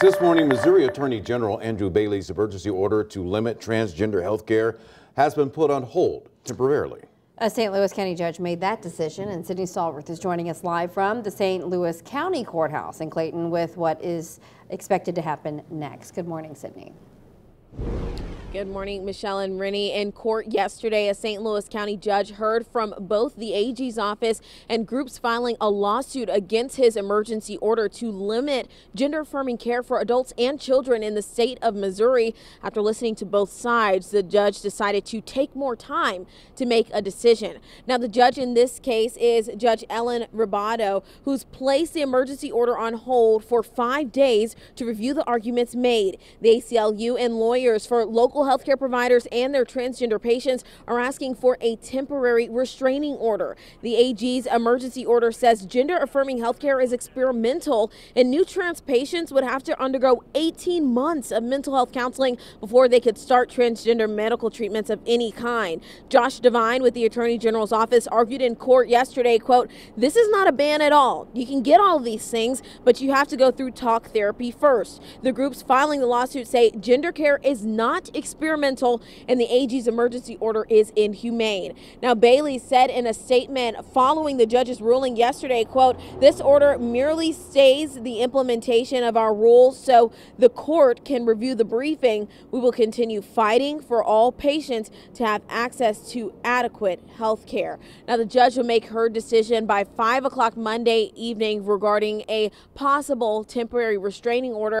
This morning, Missouri Attorney General Andrew Bailey's emergency order to limit transgender health care has been put on hold temporarily. A St. Louis County judge made that decision, and Sydney Stallworth is joining us live from the St. Louis County Courthouse in Clayton with what is expected to happen next. Good morning, Sydney. Good morning, Michelle and Rennie. In court yesterday, a St. Louis County judge heard from both the AG's office and groups filing a lawsuit against his emergency order to limit gender affirming care for adults and children in the state of Missouri. After listening to both sides, the judge decided to take more time to make a decision. Now, the judge in this case is Judge Ellen Ribaudo, who's placed the emergency order on hold for five days to review the arguments made. The ACLU and lawyers for local healthcare providers and their transgender patients are asking for a temporary restraining order. The AG's emergency order says gender affirming healthcare is experimental and new trans patients would have to undergo 18 months of mental health counseling before they could start transgender medical treatments of any kind. Josh Divine with the Attorney General's office argued in court yesterday, quote, this is not a ban at all. You can get all these things, but you have to go through talk therapy first. The groups filing the lawsuit say gender care is not experimental experimental and the AG's emergency order is inhumane. Now, Bailey said in a statement following the judge's ruling yesterday, quote, this order merely stays the implementation of our rules so the court can review the briefing. We will continue fighting for all patients to have access to adequate health care. Now, the judge will make her decision by 5 o'clock Monday evening regarding a possible temporary restraining order.